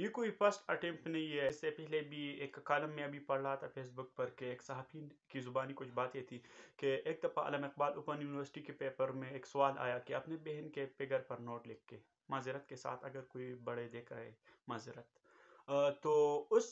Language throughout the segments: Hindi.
ये कोई फ़र्स्ट अटेम्प्ट नहीं है। इससे पहले भी एक कॉलम में अभी पढ़ रहा था फेसबुक पर कि एक सहाफ़ी की ज़ुबानी कुछ बातें थी कि एक दफ़ा अलम इकबाल ओपन यूनिवर्सिटी के पेपर में एक सवाल आया कि अपने बहन के फिगर पर नोट लिख के, माजरत के साथ अगर कोई बड़े देख रहे माजरत। तो उस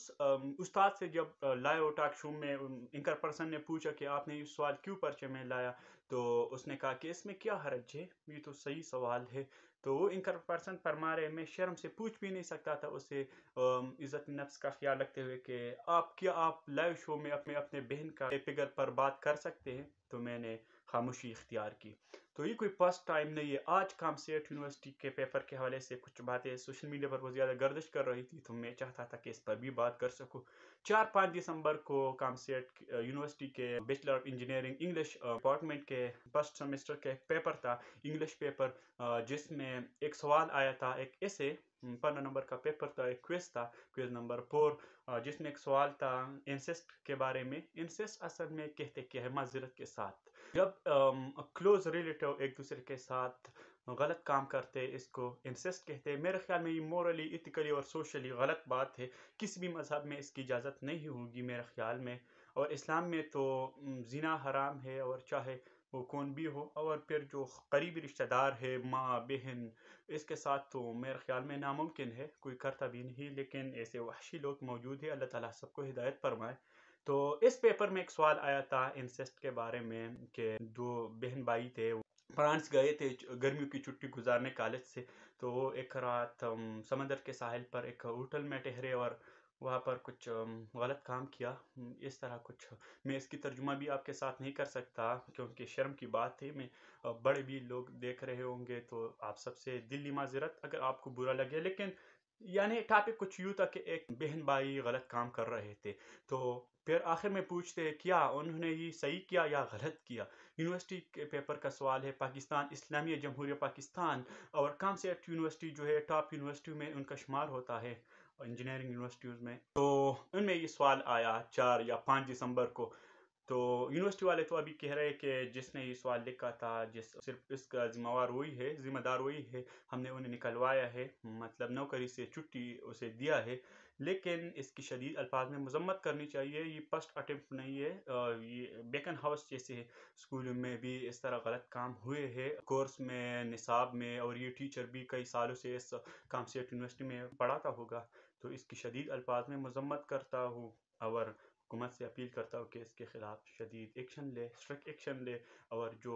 उस्ताद से जब लाए टाक शो में इंकर पर्सन ने पूछा कि आपने ये सवाल क्यों पर्चे में लाया? तो उसने कहा कि इसमें क्या हरज है? ये तो सही सवाल है। तो वो इंकर पर्सन परमारे में शर्म से पूछ भी नहीं सकता था। उसे इज़्ज़त नफ्स का ख्याल रखते हुए कि आप क्या आप लाइव शो में अपने अपने बहन का फिगर पर बात कर सकते हैं? तो मैंने खामोशी इख्तियार की। तो ये कोई फ़र्स्ट टाइम नहीं है। आज काम सेठ यूनिवर्सिटी के पेपर के हवाले से कुछ बातें सोशल मीडिया पर बहुत ज़्यादा गर्दिश कर रही थी। तो मैं चाहता था कि इस पर भी बात कर सकूँ। चार पाँच दिसंबर को काम सेठ यूनिवर्सिटी के bachelor of engineering English department के फ़र्स्ट सेमेस्टर का एक पेपर था इंग्लिश पेपर जिसमें एक सवाल आया था, एक ऐसे पंद्रह नंबर का पेपर था, एक क्विज था क्विज नंबर फोर जिसमें एक सवाल था इंसेस्ट के बारे में इंसेस्ट असल में कहते क्या है, माजरत के साथ। जब क्लोज रिलेटिव एक दूसरे के साथ गलत काम करते, इसको इंसेस्ट कहते हैं मेरे ख्याल में ये मोरली इथिकली और सोशली गलत बात है, किसी भी मज़हब में इसकी इजाज़त नहीं होगी मेरे ख्याल में। और इस्लाम में तो जीना हराम है और चाहे वो कौन भी हो, और फिर जो करीबी रिश्तेदार है, माँ, बहन, इसके साथ तो मेरे ख्याल में नामुमकिन है, कोई करता भी नहीं, लेकिन ऐसे वहशी लोग मौजूद है, अल्लाह ताला सबको हिदायत फरमाए। तो इस पेपर में एक सवाल आया था इंसेस्ट के बारे में कि दो बहन भाई थे, फ्रांस गए थे, गर्मियों की छुट्टी गुजारने कॉलेज से तो एक रात समंदर के साहिल पर एक होटल में ठहरे और वहाँ पर कुछ गलत काम किया। इस तरह कुछ मैं इसकी तर्जुमा भी आपके साथ नहीं कर सकता, क्योंकि शर्म की बात थी। मैं बड़े भी लोग देख रहे होंगे तो आप सबसे दिल्ली माजरत अगर आपको बुरा लगे। लेकिन यानी टॉपिक कुछ यूँ था कि एक बहन भाई गलत काम कर रहे थे। तो फिर आखिर में पूछते, क्या उन्होंने ये सही किया या गलत किया? यूनिवर्सिटी के पेपर का सवाल है, पाकिस्तान इस्लामी जमहूरिया पाकिस्तान और काम से यूनिवर्सिटी जो है, टॉप यूनिवर्सिटी में उनका शुमार होता है, इंजीनियरिंग यूनिवर्सिटीज़ में। तो उनमें ये सवाल आया, चार या पाँच दिसंबर को। तो यूनिवर्सिटी वाले तो अभी कह रहे हैं कि जिसने ये सवाल लिखा था, जिस सिर्फ़ इसका जिम्मेवार वही है, जिम्मेदार वही है, हमने उन्हें निकलवाया है मतलब नौकरी से छुट्टी उसे दिया है। लेकिन इसकी शदीद अल्फाज में मजम्मत करनी चाहिए, ये फ़र्स्ट अटैम्प्ट नहीं है ये बेकन हाउस जैसे स्कूल में भी इस तरह गलत काम हुए हैं। कोर्स में, निसाब में, और ये टीचर भी कई सालों से इस काम से यूनिवर्सिटी में पढ़ाता होगा। तो इसकी शदीद अल्फाज में मजम्मत करता हूँ, और हुकूमत से अपील करता हूँ कि इसके ख़िलाफ़ शदीद एक्शन ले स्ट्रिक एक्शन ले और जो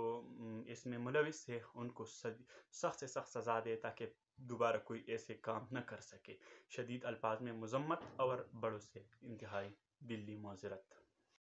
इसमें मुलविस है, उनको सख्त से सख्त सज़ा दे ताकि दोबारा कोई ऐसे काम न कर सके। शदीद अल्फाज में मजम्मत और बड़ों से इंतहाई दिल्ली माजरत।